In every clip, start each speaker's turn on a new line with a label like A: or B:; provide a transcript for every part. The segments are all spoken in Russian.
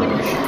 A: English.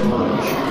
A: Thank you.